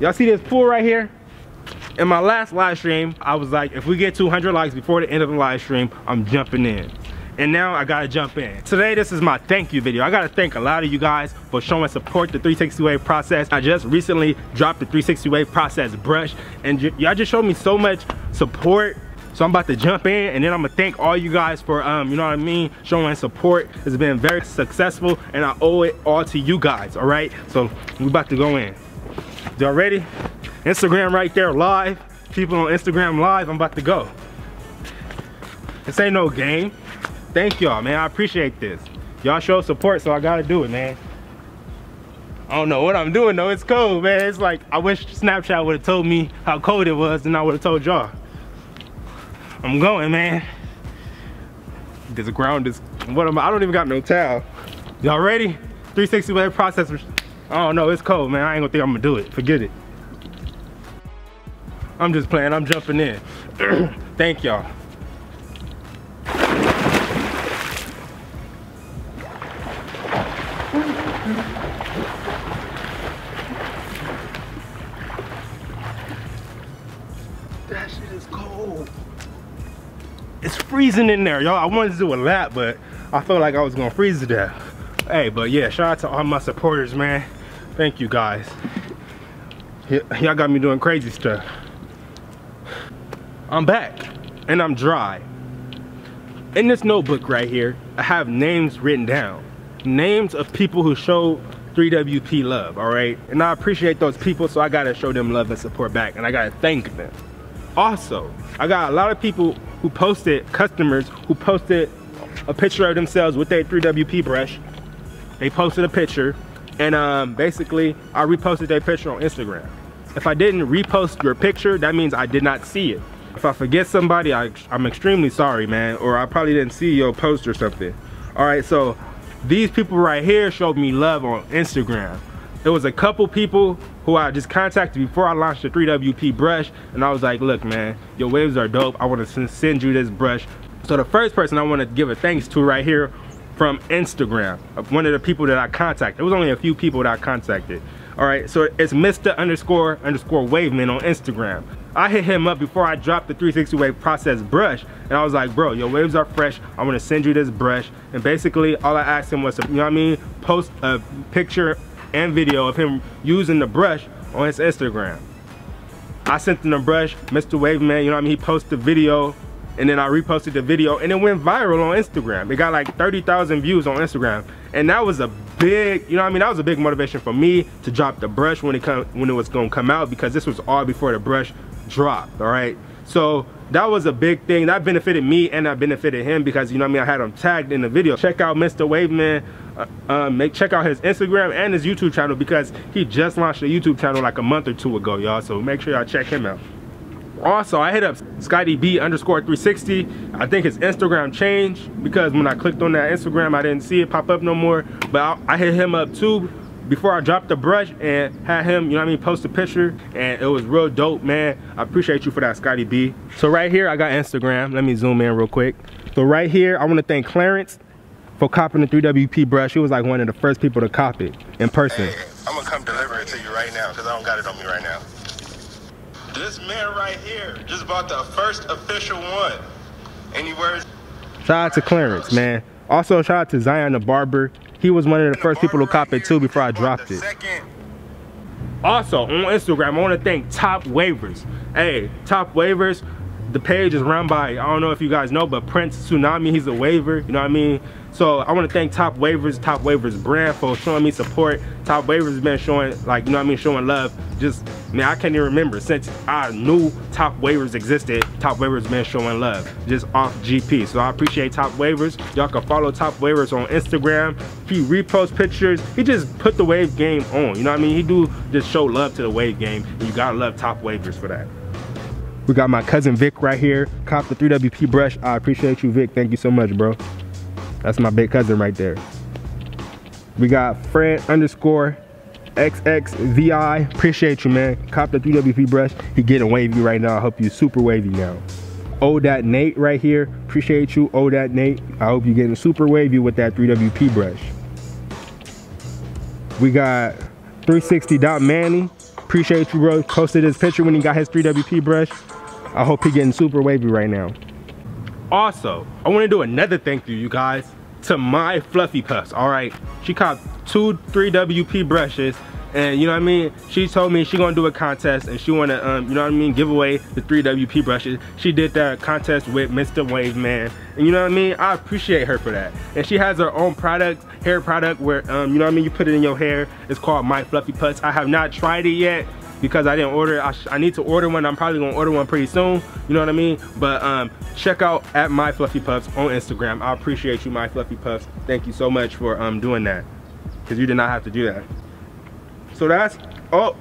Y'all see this pool right here? In my last live stream, I was like, if we get 200 likes before the end of the live stream, I'm jumping in. And now I gotta jump in. Today, this is my thank you video. I gotta thank a lot of you guys for showing support the 360 wave process. I just recently dropped the 360 wave process brush and y'all just showed me so much support so I'm about to jump in and then I'm gonna thank all you guys for, um, you know what I mean, showing support. It's been very successful and I owe it all to you guys, all right? So we about to go in. Y'all ready? Instagram right there live. People on Instagram live, I'm about to go. This ain't no game. Thank y'all, man, I appreciate this. Y'all show support, so I gotta do it, man. I don't know what I'm doing though, it's cold, man. It's like, I wish Snapchat would've told me how cold it was and I would've told y'all. I'm going, man. This ground is, what am I, I don't even got no towel. Y'all ready? 360 wave process. I don't know, it's cold, man. I ain't gonna think I'm gonna do it, forget it. I'm just playing, I'm jumping in. Thank y'all. That shit is cold it's freezing in there, y'all. I wanted to do a lap, but I felt like I was gonna freeze to death. Hey, but yeah, shout out to all my supporters, man. Thank you guys. Y'all got me doing crazy stuff. I'm back, and I'm dry. In this notebook right here, I have names written down. Names of people who showed 3WP love, all right? And I appreciate those people, so I gotta show them love and support back, and I gotta thank them. Also, I got a lot of people who posted, customers who posted a picture of themselves with their 3WP brush. They posted a picture and um, basically I reposted their picture on Instagram. If I didn't repost your picture, that means I did not see it. If I forget somebody, I, I'm extremely sorry, man, or I probably didn't see your post or something. All right, so these people right here showed me love on Instagram. It was a couple people who I just contacted before I launched the 3WP brush and I was like, look man, your waves are dope. I want to send you this brush. So the first person I want to give a thanks to right here from Instagram, one of the people that I contacted. It was only a few people that I contacted. All right, so it's Mr. underscore underscore Waveman on Instagram. I hit him up before I dropped the 360 wave process brush and I was like, bro, your waves are fresh. I want to send you this brush. And basically all I asked him was, to, you know what I mean? Post a picture and video of him using the brush on his Instagram. I sent him the brush, Mr. Waveman, you know what I mean? He posted the video and then I reposted the video and it went viral on Instagram. It got like 30,000 views on Instagram. And that was a big, you know I mean? That was a big motivation for me to drop the brush when it come when it was gonna come out because this was all before the brush dropped, all right? So that was a big thing. That benefited me and that benefited him because, you know I mean, I had him tagged in the video. Check out Mr. Waveman. Uh, uh, make check out his Instagram and his YouTube channel because he just launched a YouTube channel like a month or two ago, y'all. So make sure y'all check him out. Also, I hit up Scotty B underscore 360. I think his Instagram changed because when I clicked on that Instagram, I didn't see it pop up no more. But I, I hit him up too before I dropped the brush and had him, you know what I mean, post a picture and it was real dope, man. I appreciate you for that, Scotty B. So right here, I got Instagram. Let me zoom in real quick. So right here, I wanna thank Clarence for copping the 3WP brush. He was like one of the first people to cop it in person. Hey, I'm gonna come deliver it to you right now because I don't got it on me right now. This man right here just bought the first official one. Anywhere. Shout out to Clarence, man. Also, shout out to Zion the Barber. He was one of the first people to cop it too before I dropped it. Also, on Instagram, I want to thank Top Wavers. Hey, Top Wavers, the page is run by, I don't know if you guys know, but Prince Tsunami, he's a waver, you know what I mean? So I want to thank Top Wavers, Top Wavers brand for showing me support. Top Wavers has been showing, like, you know what I mean, showing love. Just, man, I can't even remember. Since I knew Top Wavers existed, Top Wavers been showing love, just off GP. So I appreciate Top Wavers. Y'all can follow Top Wavers on Instagram. He reposts pictures. He just put the wave game on, you know what I mean? He do just show love to the wave game. You gotta love Top Wavers for that. We got my cousin Vic right here. Cop the 3WP brush. I appreciate you, Vic. Thank you so much, bro. That's my big cousin right there. We got Fred underscore XXVI. Appreciate you, man. Cop the 3WP brush. He getting wavy right now. I hope you super wavy now. O that Nate right here. Appreciate you, O that Nate. I hope you're getting super wavy with that 3WP brush. We got 360 Dot Manny. appreciate you, bro. Posted his picture when he got his 3WP brush. I hope he getting super wavy right now. Also, I want to do another thank you, you guys, to my Fluffy Puffs. All right, she copped two 3WP brushes and you know what I mean she told me she gonna do a contest and she wanna um, you know what I mean give away the three WP brushes she did that contest with Mr. Wave Man and you know what I mean I appreciate her for that and she has her own product hair product where um, you know what I mean you put it in your hair it's called My Fluffy Puffs I have not tried it yet because I didn't order I, I, need to order one I'm probably gonna order one pretty soon you know what I mean but um, check out at My Fluffy Puffs on Instagram I appreciate you My Fluffy Puffs thank you so much for um, doing that because you did not have to do that so that's, oh,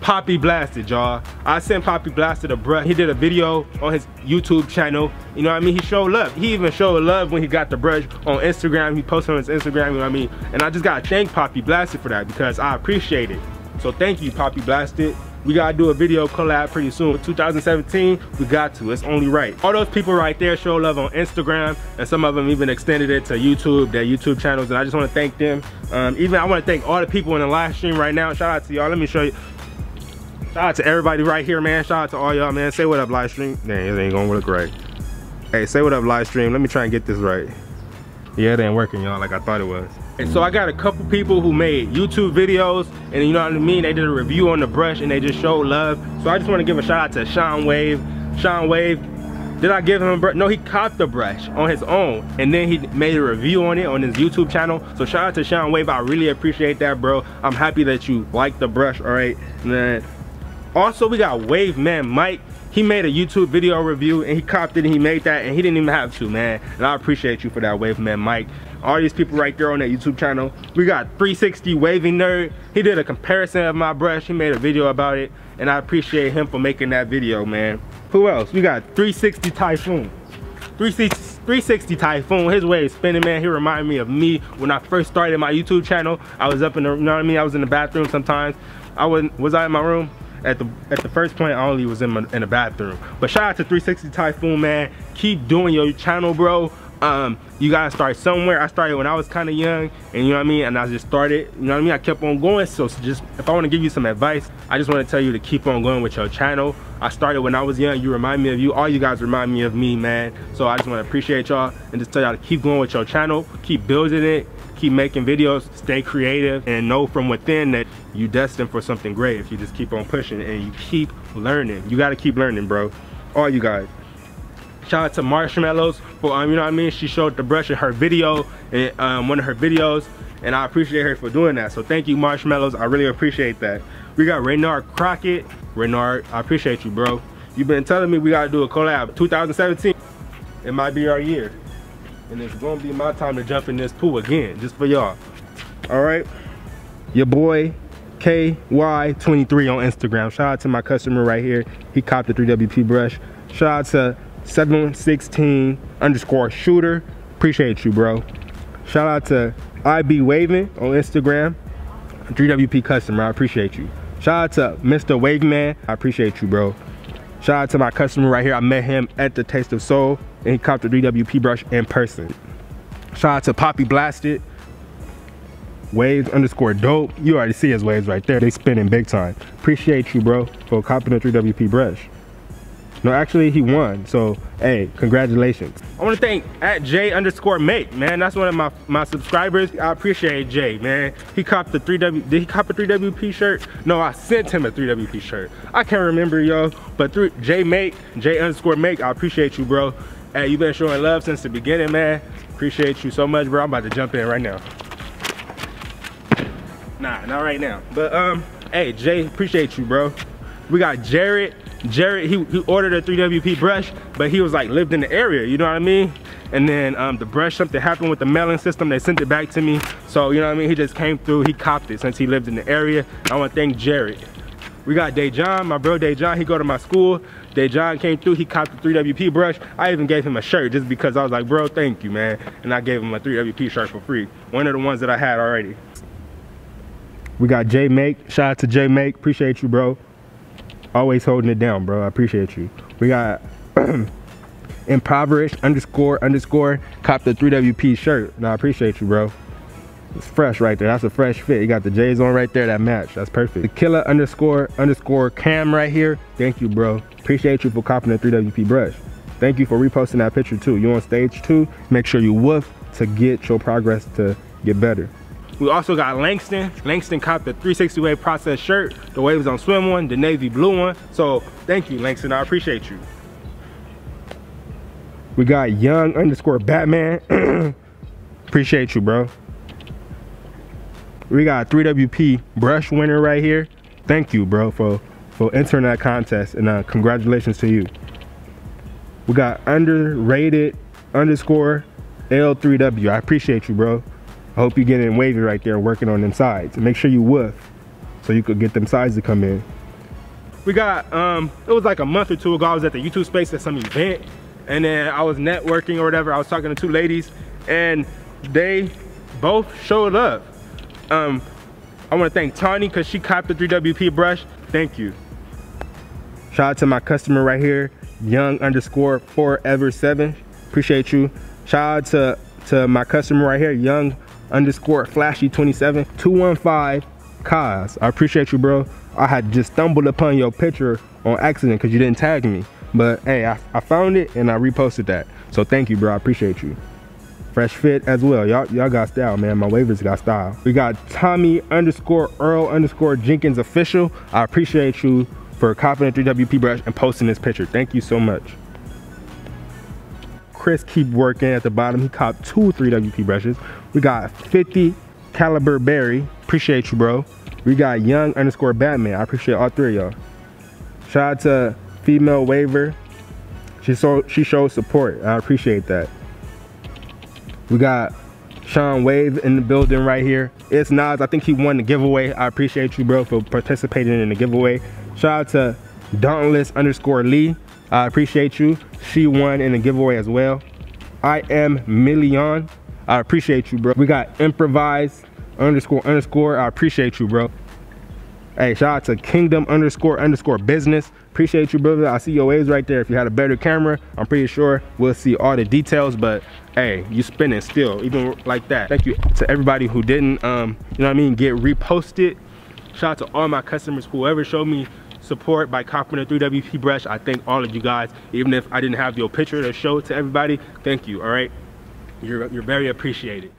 Poppy Blasted, y'all. I sent Poppy Blasted a brush. He did a video on his YouTube channel. You know what I mean? He showed love. He even showed love when he got the brush on Instagram. He posted on his Instagram, you know what I mean? And I just gotta thank Poppy Blasted for that because I appreciate it. So thank you, Poppy Blasted. We gotta do a video collab pretty soon. 2017, we got to, it's only right. All those people right there show love on Instagram, and some of them even extended it to YouTube, their YouTube channels, and I just wanna thank them. Um, even I wanna thank all the people in the live stream right now. Shout out to y'all, let me show you. Shout out to everybody right here, man. Shout out to all y'all, man. Say what up, live stream. Dang, it ain't gonna look right. Hey, say what up, live stream. Let me try and get this right. Yeah, it ain't working, y'all, like I thought it was. And so I got a couple people who made YouTube videos, and you know what I mean? They did a review on the brush, and they just showed love. So I just want to give a shout out to Sean Wave. Sean Wave, did I give him a brush? No, he caught the brush on his own, and then he made a review on it on his YouTube channel. So shout out to Sean Wave. I really appreciate that, bro. I'm happy that you like the brush, all right? And then also we got Wave Man Mike he made a YouTube video review and he copped it and he made that and he didn't even have to, man. And I appreciate you for that, Wave Man Mike. All these people right there on that YouTube channel. We got 360 Waving Nerd. He did a comparison of my brush. He made a video about it. And I appreciate him for making that video, man. Who else? We got 360 Typhoon. 360, 360 Typhoon, his way of spinning, man. He reminded me of me when I first started my YouTube channel. I was up in the, you know what I mean? I was in the bathroom sometimes. I was, was I in my room? At the at the first point I only was in my, in the bathroom. But shout out to 360 Typhoon man. Keep doing your channel bro um, you gotta start somewhere. I started when I was kind of young and you know what I mean? And I just started you know what I mean? I kept on going. So just if I want to give you some advice I just want to tell you to keep on going with your channel. I started when I was young. You remind me of you. All you guys remind me of me man. So I just want to appreciate y'all and just tell y'all to keep going with your channel. Keep building it. Keep making videos, stay creative, and know from within that you destined for something great if you just keep on pushing and you keep learning. You gotta keep learning, bro. All you guys. Shout out to Marshmallows for, um, you know what I mean? She showed the brush in her video, in um, one of her videos, and I appreciate her for doing that. So thank you, Marshmallows. I really appreciate that. We got Renard Crockett. Renard, I appreciate you, bro. You've been telling me we gotta do a collab. 2017, it might be our year and it's gonna be my time to jump in this pool again, just for y'all. All right, your boy KY23 on Instagram. Shout out to my customer right here. He copped the 3WP brush. Shout out to 716 underscore shooter. Appreciate you, bro. Shout out to IB Waving on Instagram. 3WP customer, I appreciate you. Shout out to Mr. Waveman, I appreciate you, bro. Shout out to my customer right here. I met him at the Taste of Soul and he copped the 3WP brush in person. Shout out to Poppy Blasted. Waves underscore dope. You already see his waves right there. They spinning big time. Appreciate you, bro, for copping the 3WP brush. No, actually he won. So, hey, congratulations. I want to thank at J underscore make, man. That's one of my, my subscribers. I appreciate Jay, man. He copped the 3W, did he cop a 3WP shirt? No, I sent him a 3WP shirt. I can't remember, yo. But through J make, J underscore make, I appreciate you, bro. Hey, you've been showing love since the beginning, man. Appreciate you so much, bro. I'm about to jump in right now. Nah, not right now. But um, hey, Jay, appreciate you, bro. We got Jared Jared, he, he ordered a 3WP brush, but he was like lived in the area, you know what I mean? And then um, the brush, something happened with the mailing system, they sent it back to me. So, you know what I mean? He just came through, he copped it since he lived in the area. I wanna thank Jared. We got Dejan, my bro Dejan, he go to my school. Dejan came through, he copped the 3WP brush. I even gave him a shirt just because I was like, bro, thank you, man. And I gave him a 3WP shirt for free. One of the ones that I had already. We got J Make, shout out to J Make, appreciate you, bro always holding it down, bro. I appreciate you. We got impoverished underscore underscore cop the 3WP shirt. No, I appreciate you, bro. It's fresh right there. That's a fresh fit. You got the J's on right there that match. That's perfect. The killer underscore underscore cam right here. Thank you, bro. Appreciate you for copping the 3WP brush. Thank you for reposting that picture too. You on stage two. Make sure you wolf to get your progress to get better. We also got Langston. Langston copped the 360 wave process shirt. The waves on swim one, the navy blue one. So thank you, Langston. I appreciate you. We got young underscore Batman. appreciate you, bro. We got 3WP brush winner right here. Thank you, bro, for, for entering that contest and uh, congratulations to you. We got underrated underscore L3W. I appreciate you, bro. I hope you're getting wavy right there working on them sides. And make sure you wolf so you could get them sides to come in. We got, um, it was like a month or two ago, I was at the YouTube space at some event and then I was networking or whatever. I was talking to two ladies and they both showed up. Um, I wanna thank Tawny because she copped the 3WP brush. Thank you. Shout out to my customer right here, young underscore forever seven. Appreciate you. Shout out to, to my customer right here, young underscore flashy 27 215 Kaz. I appreciate you, bro. I had just stumbled upon your picture on accident because you didn't tag me. But hey, I, I found it and I reposted that. So thank you, bro. I appreciate you. Fresh fit as well. Y'all y'all got style, man. My wavers got style. We got Tommy underscore Earl underscore Jenkins official. I appreciate you for copying 3WP brush and posting this picture. Thank you so much. Chris keep working at the bottom. He copped two 3WP brushes. We got 50 caliber Barry. Appreciate you, bro. We got young underscore Batman. I appreciate all three of y'all. Shout out to female waver. She so she showed support. I appreciate that. We got Sean Wave in the building right here. It's Nas. I think he won the giveaway. I appreciate you, bro, for participating in the giveaway. Shout out to Dauntless underscore Lee. I appreciate you. She won in the giveaway as well. I am Million. I appreciate you, bro. We got improvise underscore underscore. I appreciate you, bro. Hey, shout out to Kingdom underscore underscore business. Appreciate you, brother. I see your waves right there. If you had a better camera, I'm pretty sure we'll see all the details, but hey, you spinning still, even like that. Thank you to everybody who didn't, um, you know what I mean, get reposted. Shout out to all my customers, whoever showed me support by a 3WP brush. I thank all of you guys. Even if I didn't have your picture to show to everybody, thank you, all right? You're, you're very appreciated.